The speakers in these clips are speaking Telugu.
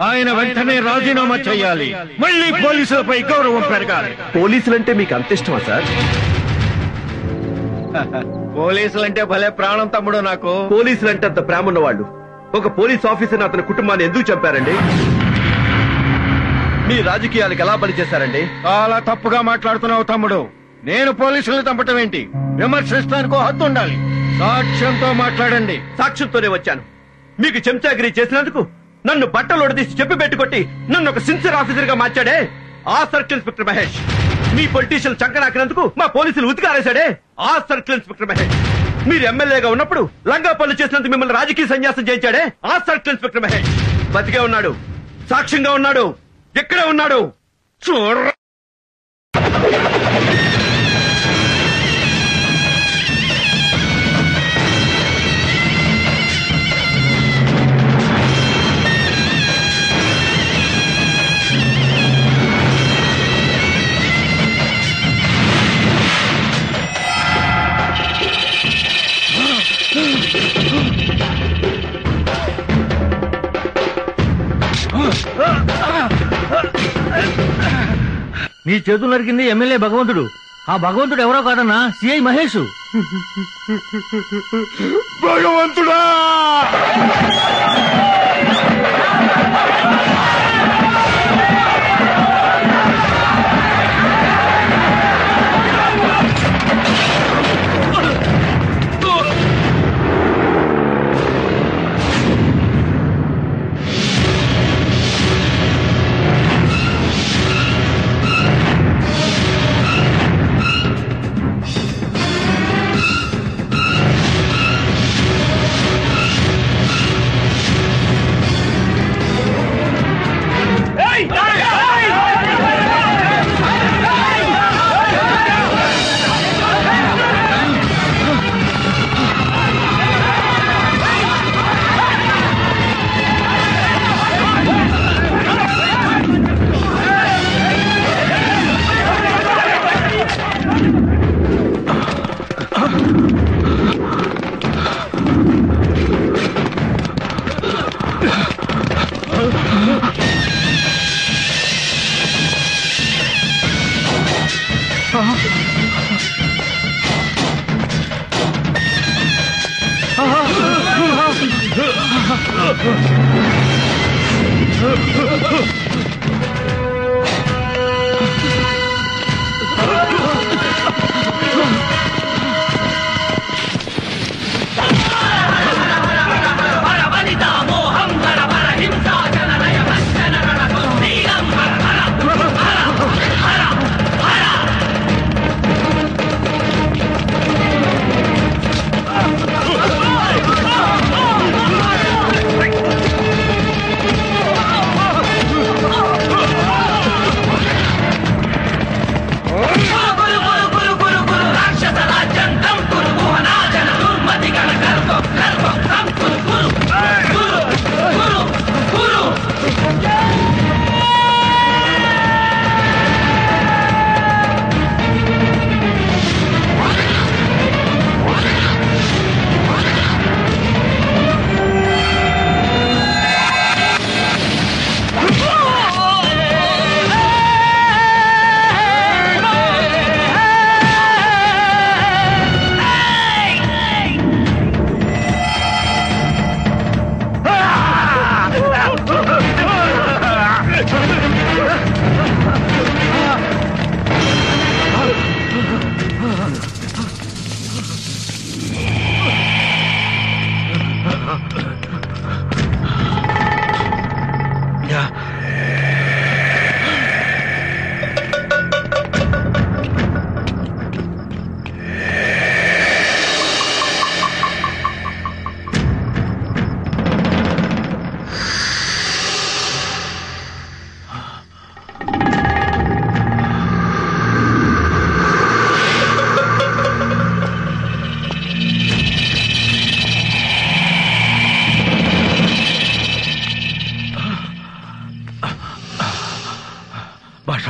ఆయన వెంటనే రాజీనామా చేయాలి. మళ్ళీ పోలీసులపై గౌరవం పెరగాలి. పోలీసులంటే మీకు అంత ఇష్టమా సార్? పోలీసులంటే భలే ప్రాణం తమ్ముడు నాకు. పోలీసులంటే అంత ప్రేమ ఉన్నవాళ్ళు ఒక పోలీస్ ఆఫీసర్ అతని కుటుంబాన్ని ఎందుకు చంపారండి? మీ రాజకీయాలకు ఎలా పనిచేశారండి చాలా తప్పుగా మాట్లాడుతున్నావు తమ్ముడు. నేను పోలీసులు చంపటం ఏంటి? విమర్శిస్తానికి హద్దు ఉండాలి. సాక్ష్యంతో మాట్లాడండి. సాక్ష్యంతోనే వచ్చాను. మీకు చెంచాగిరి చేసినందుకు నన్ను బట్టలు ఒడదీసి చెప్పి పెట్టుకొట్టి నన్ను ఒక సిన్సియర్ ఆఫీసర్గా మార్చాడే? ఆ సర్కిల్ ఇన్స్పెక్టర్ మహేష్. మీ పొలిటీషియన్ చంకనాకినందుకు మా పోలీసులు ఉతికారేశాడే? ఆ సర్కిల్ ఇన్స్పెక్టర్ మహేష్. మీరు ఎమ్మెల్యేగా ఉన్నప్పుడు లంగా పనులు చేసినందుకు మిమ్మల్ని రాజకీయ సన్యాసం చేయించాడే? ఆ సర్కిల్ ఇన్స్పెక్టర్ మహేష్. బతికే ఉన్నాడు. సాక్ష్యంగా ఉన్నాడు. ఎక్కడే ఉన్నాడు. చూడ నీ చేతులు నరికింది ఎమ్మెల్యే భగవంతుడు. ఆ భగవంతుడు ఎవరో కాదన్నా సిఐ మహేష్. భగవంతుడా! Putin.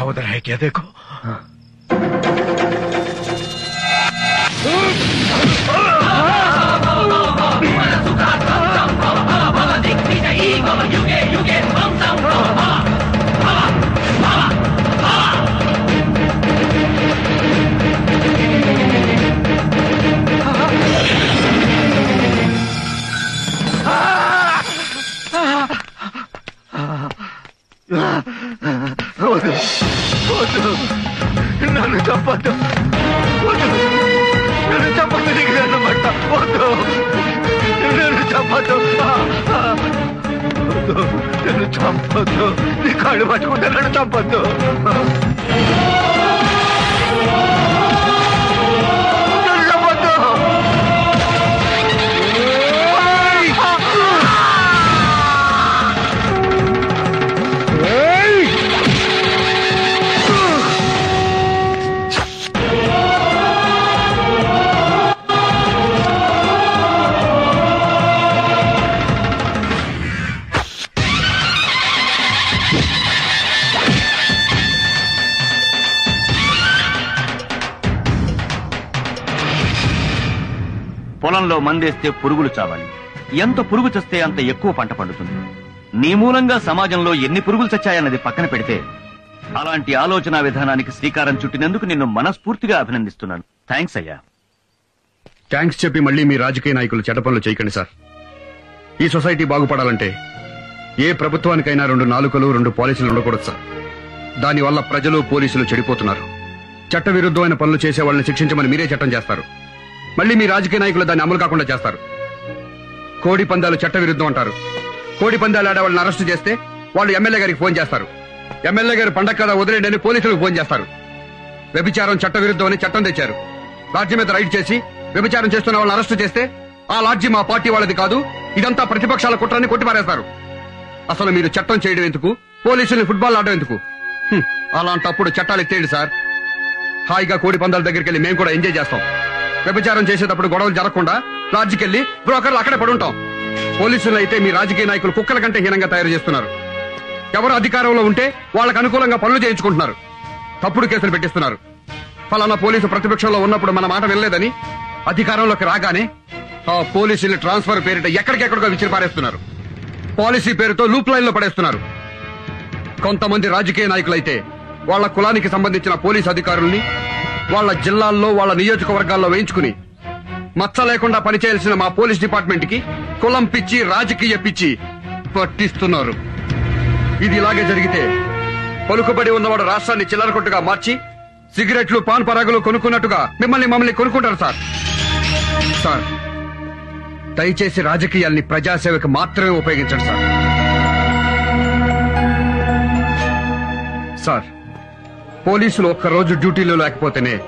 उधर है। क्या देखो? युगे చంపొద్దు నీ కాళ్ళు పట్టుకుంటే నన్ను చంపద్దు. పొలంలో మందేస్తే పురుగులు చావాలి. ఎంత పురుగు చస్తే అంత ఎక్కువ పంట పండుతుంది. నీ మూలంగా సమాజంలో ఎన్ని పురుగులు చచ్చాయన్నది పక్కన పెడితే అలాంటి ఆలోచన విధానానికి శ్రీకారం చుట్టినందుకు నిన్ను మనస్ఫూర్తిగా అభినందిస్తున్నాను. థ్యాంక్స్ అయ్యా. థ్యాంక్స్ చెప్పి మళ్ళీ మీ రాజకీయ నాయకులు చెడ్డ చేయకండి సార్. ఈ సొసైటీ బాగుపడాలంటే ఏ ప్రభుత్వానికైనా రెండు నాలుకలు రెండు పాలసీలు ఉండకూడదు సార్. దానివల్ల ప్రజలు పోలీసులు చెడిపోతున్నారు. చట్ట విరుద్ధమైన పనులు చేసే వాళ్ళని శిక్షించమని మీరే చట్టం చేస్తారు. మళ్ళీ మీ రాజకీయ నాయకులు దాన్ని అమలు కాకుండా చేస్తారు. కోడి పందాలు చట్ట విరుద్ధం అంటారు. కోడి పందాలు ఆడే వాళ్ళని అరెస్ట్ చేస్తే వాళ్ళు ఎమ్మెల్యే గారికి ఫోన్ చేస్తారు. ఎమ్మెల్యే గారు పండగ కదా వదిలేండి అని పోలీసులకు ఫోన్ చేస్తారు. వ్యభిచారం చట్ట విరుద్ధం అని చట్టం తెచ్చారు. లాడ్జి మీద రైడ్ చేసి వ్యభిచారం చేస్తున్న వాళ్ళని అరెస్ట్ చేస్తే ఆ లాడ్జి మా పార్టీ వాళ్ళది కాదు ఇదంతా ప్రతిపక్షాల కుట్రని కొట్టిపారేస్తారు. అసలు మీరు చట్టం చేయడం ఎందుకు? పోలీసుల్ని ఫుట్బాల్ ఆడడం ఎందుకు? అలాంటప్పుడు చట్టాలు ఎత్తేయండి సార్. హాయిగా కోడి పందాల దగ్గరికి వెళ్ళి మేము కూడా ఎంజాయ్ చేస్తాం. వ్యభిచారం చేసేటప్పుడు గొడవలు జరగకుండా లాడ్జికి వెళ్ళి బ్రోకర్లు అక్కడే పడుంటాం పోలీసులు అయితే మీ రాజకీయ నాయకులు కుక్కల కంటే హీనంగా తయారు చేస్తున్నారు. ఎవరు అధికారంలో ఉంటే వాళ్ళకు అనుకూలంగా పనులు చేయించుకుంటున్నారు. తప్పుడు కేసులు పెట్టిస్తున్నారు. ఫలానా పోలీసు ప్రతిపక్షంలో ఉన్నప్పుడు మన మాట వినలేదని అధికారంలోకి రాగానే ఆ పోలీసులు ట్రాన్స్ఫర్ పేరిట ఎక్కడికెక్కడికో విచిరిపారేస్తున్నారు పాలసీ పేరుతో లూప్ లైన్లో పడేస్తున్నారు. కొంతమంది రాజకీయ నాయకులైతే వాళ్ళ కులానికి సంబంధించిన పోలీసు అధికారుల్ని వాళ్ళ జిల్లాల్లో వాళ్ళ నియోజకవర్గాల్లో వేయించుకుని మచ్చ లేకుండా పనిచేయాల్సిన మా పోలీస్ డిపార్ట్మెంట్కి కులం పిచ్చి రాజకీయ పిచ్చి పట్టిస్తున్నారు. ఇది ఇలాగే జరిగితే పలుకుబడి ఉన్నవాడు రాష్ట్రాన్ని చిల్లర కొట్టుగా మార్చి సిగరెట్లు పాన్ పరాగులు కొనుక్కున్నట్టుగా మిమ్మల్ని మమ్మల్ని కొనుక్కుంటారు సార్. సార్ దయచేసి రాజకీయాల్ని ప్రజాసేవకు మాత్రమే ఉపయోగించండి సార్. సార్ పోలీసులు ఒక్కరోజు డ్యూటీలో లేకపోతేనే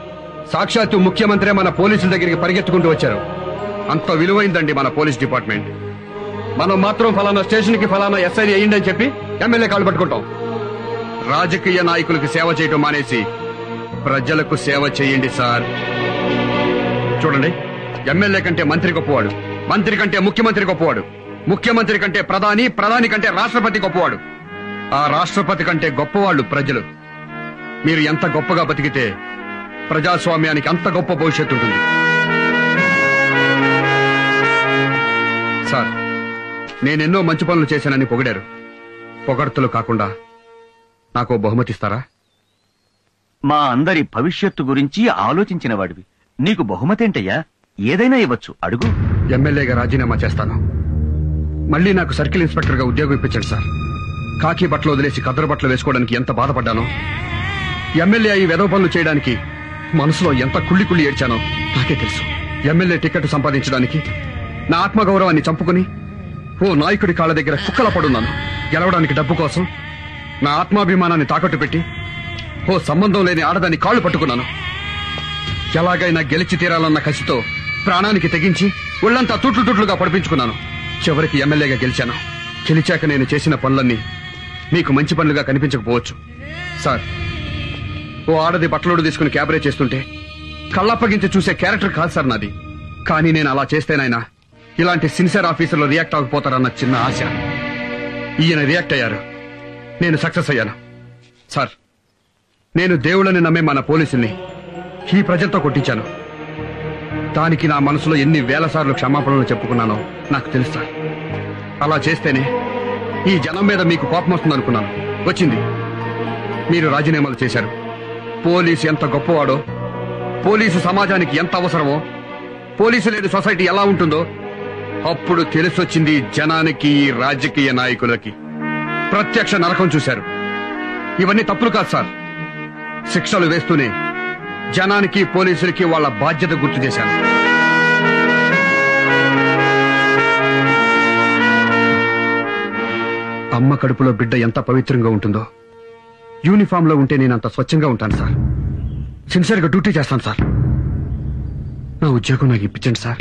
సాక్షాత్తు ముఖ్యమంత్రి మన పోలీసుల దగ్గరికి పరిగెత్తుకుంటూ వచ్చారు. అంత విలువైందండి మన పోలీస్ డిపార్ట్మెంట్. మనం మాత్రం ఫలానా స్టేషన్కి ఫలానా ఎస్ఐ అయ్యిందని చెప్పి ఎమ్మెల్యే కాళ్ళు పట్టుకుంటాం. రాజకీయ నాయకులకు సేవ చేయటం మానేసి ప్రజలకు సేవ చేయండి సార్. చూడండి ఎమ్మెల్యే కంటే మంత్రి గొప్పవాడు మంత్రి కంటే ముఖ్యమంత్రి గొప్పవాడు ముఖ్యమంత్రి కంటే ప్రధాని ప్రధాని కంటే రాష్ట్రపతి గొప్పవాడు. ఆ రాష్ట్రపతి కంటే గొప్పవాళ్ళు ప్రజలు. మీరు ఎంత గొప్పగా బతికితే ప్రజాస్వామ్యానికి అంత గొప్ప భవిష్యత్తు ఉంటుంది. సార్ నేనెన్నో మంచి పనులు చేశానని పొగిడారు. పొగడ్తలు కాకుండా నాకు ఓ బహుమతి ఇస్తారా? మా అందరి భవిష్యత్తు గురించి ఆలోచించిన వాడివి. నీకు బహుమతేంటయ్యా? ఏదైనా ఇవ్వచ్చు. అడుగు. ఎమ్మెల్యేగా రాజీనామా చేస్తాను. మళ్ళీ నాకు సర్కిల్ ఇన్స్పెక్టర్గా ఉద్యోగం ఇప్పించండి సార్. కాకి బట్టలు వదిలేసి కద్దరు బట్టలు వేసుకోవడానికి ఎంత బాధపడ్డానో. ఎమ్మెల్యే అయి వెదవ పనులు చేయడానికి మనసులో ఎంత కుళ్ళి కుళ్ళి ఏడ్చానో నాకే తెలుసు. ఎమ్మెల్యే టికెట్ సంపాదించడానికి నా ఆత్మగౌరవాన్ని చంపుకుని ఓ నాయకుడి కాళ్ళ దగ్గర కుక్కల పడున్నాను. గెలవడానికి డబ్బు కోసం నా ఆత్మాభిమానాన్ని తాకట్టు పెట్టి ఓ సంబంధం లేని ఆడదాన్ని కాళ్ళు పట్టుకున్నాను. ఎలాగైనా గెలిచి తీరాలన్న కసితో ప్రాణానికి తెగించి ఒళ్ళంతా తుట్లు తుట్లుగా పడిపించుకున్నాను. చివరికి ఎమ్మెల్యేగా గెలిచాను. గెలిచాక నేను చేసిన పనులన్నీ మీకు మంచి పనులుగా కనిపించకపోవచ్చు. సార్ ఓ ఆడది బట్టలోడు తీసుకుని క్యాబరే చేస్తుంటే కళ్ళప్పగించి చూసే క్యారెక్టర్ కాదు సార్ నాది. కానీ నేను అలా చేస్తేనైనా ఇలాంటి సిన్సియర్ ఆఫీసర్లు రియాక్ట్ అవ్వకపోతారన్న చిన్న ఆశ. ఈయన రియాక్ట్ అయ్యారు. నేను సక్సెస్ అయ్యాను. సార్ నేను దేవుళ్ళని నమ్మే మన పోలీసుల్ని ఈ ప్రజలతో కొట్టించాను. దానికి నా మనసులో ఎన్ని వేల సార్లు క్షమాపణలు చెప్పుకున్నానో నాకు తెలుసా అలా చేస్తేనే ఈ జనం మీద మీకు కోపం వస్తుందనుకున్నాను. వచ్చింది. మీరు రాజీనామాలు చేశారు. పోలీసు ఎంత గొప్పవాడో పోలీసు సమాజానికి ఎంత అవసరమో పోలీసు లేని సొసైటీ ఎలా ఉంటుందో అప్పుడు తెలిసొచ్చింది జనానికి ఈ రాజకీయ నాయకులకి. ప్రత్యక్ష నరకం చూశారు. ఇవన్నీ తప్పులు కాదు సార్. శిక్షలు వేస్తూనే జనానికి పోలీసులకి వాళ్ళ బాధ్యత గుర్తు చేశాను. అమ్మ కడుపులో బిడ్డ ఎంత పవిత్రంగా ఉంటుందో యూనిఫామ్లో ఉంటే నేను అంత స్వచ్ఛంగా ఉంటాను సార్. సిన్సియర్గా డ్యూటీ చేస్తాను సార్. నా ఉద్యోగం నాకు ఇప్పించండి సార్.